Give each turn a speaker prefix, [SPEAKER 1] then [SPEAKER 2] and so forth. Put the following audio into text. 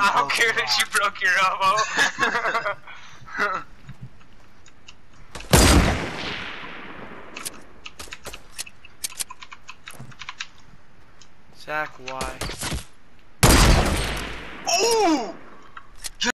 [SPEAKER 1] I don't
[SPEAKER 2] oh,
[SPEAKER 1] care that you broke your elbow.
[SPEAKER 2] Zach, why?